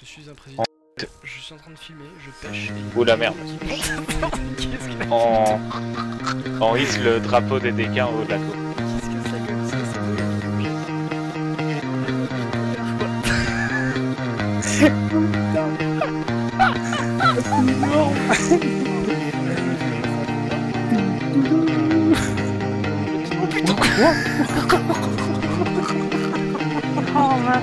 Je suis un président. Je suis en train de filmer, je pêche. Oh la merde. On... On hisse le drapeau des déquins au haut de la tour. qu'est-ce que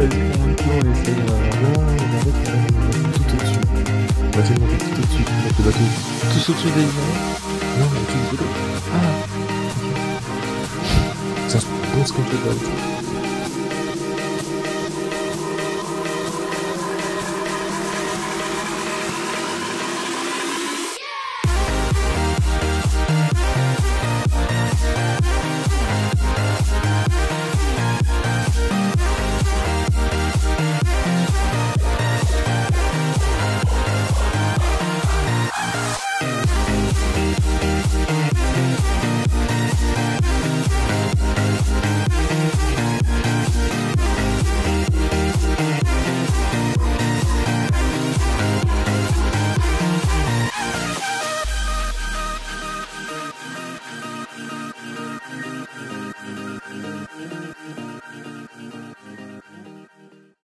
pas. Tout au-dessus. Non. Vas-y, on, on essaye. euh, Là, regardez, on va mettre tout au-dessus. On va essayer de monter tout au-dessus. Mettre le bateau tout au-dessus des îles. Non, mais au-dessus du bateau. Ah, ok. C'est un bon sketch de bateau.